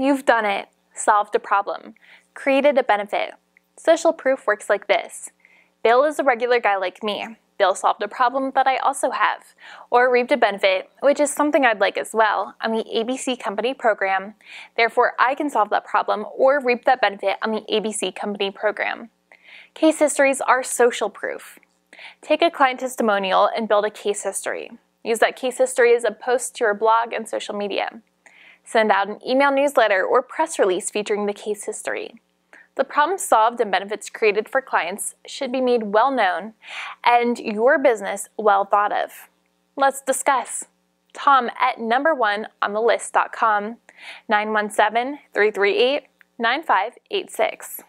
You've done it. Solved a problem. Created a benefit. Social proof works like this. Bill is a regular guy like me. Bill solved a problem that I also have, or reaped a benefit, which is something I'd like as well, on the ABC Company program. Therefore, I can solve that problem or reap that benefit on the ABC Company program. Case histories are social proof. Take a client testimonial and build a case history. Use that case history as a post to your blog and social media. Send out an email newsletter or press release featuring the case history. The problems solved and benefits created for clients should be made well known and your business well thought of. Let's discuss. Tom at number one on the list.com, 917 338 9586.